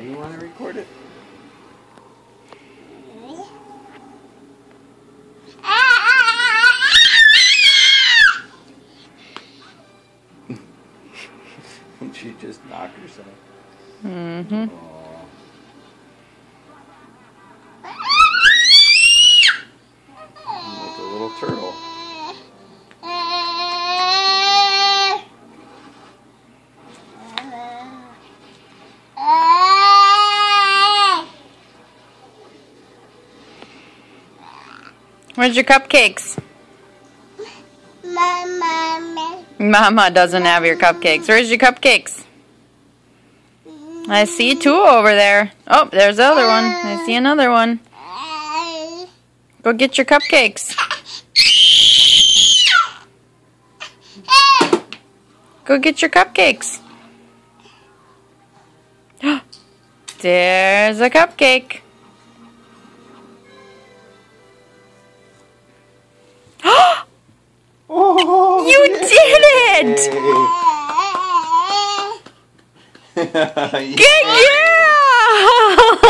record it. she just knocked herself. Mm-hmm. Like Where's your cupcakes? Mama. Mama doesn't have your cupcakes. Where's your cupcakes? I see two over there. Oh, there's the other one. I see another one. Go get your cupcakes. Go get your cupcakes. There's a cupcake. You did it! yeah. Good girl!